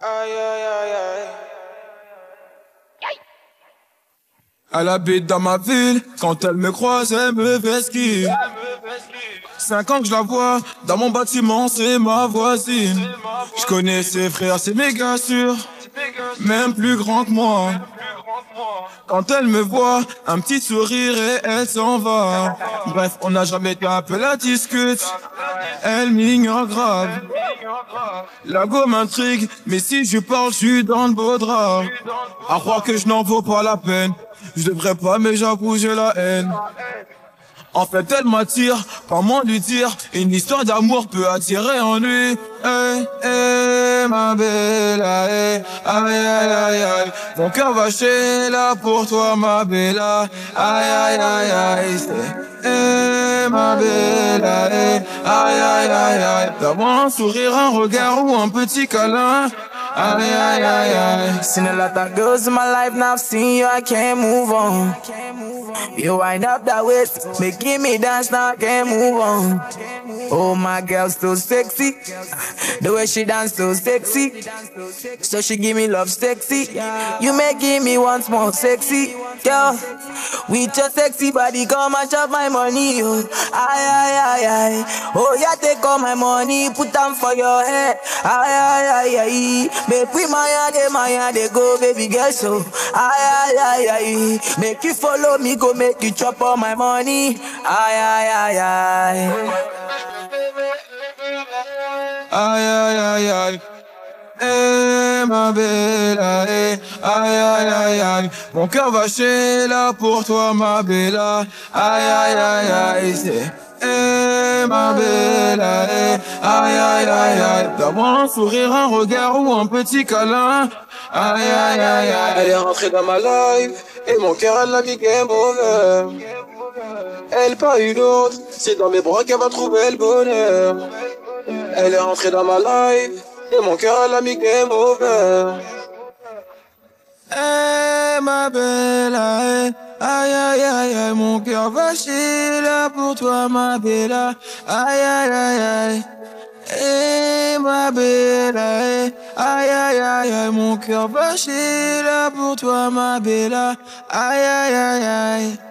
Aïe, aïe, aïe, aïe. Elle habite dans ma ville, quand elle me croise, elle me ski. Cinq ans que je la vois, dans mon bâtiment, c'est ma voisine. Je connais ses frères, c'est méga sûr, même plus grand que moi. Quand elle me voit, un petit sourire et elle s'en va. Bref, on n'a jamais été un peu la discute. Elle m'ignore grave. La go m'intrigue, mais si je parle, je suis dans le beau drap. À croire que je n'en vaux pas la peine. Je devrais pas, mais j'avoue, j'ai la haine. En fait, elle m'attire, comment lui dire Une histoire d'amour peut attirer en lui. Eh, eh, ma belle, eh, aïe, aïe, aïe, aïe. Mon cœur va chez là pour toi, ma belle, aïe, aïe, aïe, aïe. c'est, ma belle, eh, aïe, aïe, aïe, aïe. D'avoir un sourire, un regard ou un petit câlin. Seen a lot of girls in my life, now I've seen you, I can't move on. You wind up that waist, making me dance, now I can't move on. Oh, my girl, so sexy. The way she dance, so sexy. So she give me love, sexy. You making me once more sexy, girl. With your sexy body, come and chop my money, oh. Aye, aye, aye, aye. Oh, yeah, take all my money, put them for your head. Aye, aye, aye, aye. Make we my yard, my yard, they go, baby girl, so. Aye, aye, aye, aye. Make you follow me, go make you chop all my money. Aye, aye, aye, aye. Aïe aïe aïe aïe. Eh ma belle, eh, aïe aïe aïe aïe. Mon cœur va chez là pour toi ma belle. Aïe aïe aïe aïe. Eh ma belle, eh, aïe aïe aïe aïe. D'avoir un sourire, un regard ou un petit câlin. Aïe aïe aïe aïe. Elle est rentrée dans ma life et mon cœur elle l'a mis game over. Elle pas une autre, c'est dans mes bras qu'elle va trouver le bonheur. Elle est rentrée dans ma life et mon cœur elle l'a mis game over. Eh ma belle, aïe aïe aïe aïe, mon cœur va chez là pour toi ma belle, aïe aïe aïe aïe. Eh ma eh, aïe aïe aïe aïe, mon cœur va chez là pour toi ma belle, aïe aïe aïe aïe.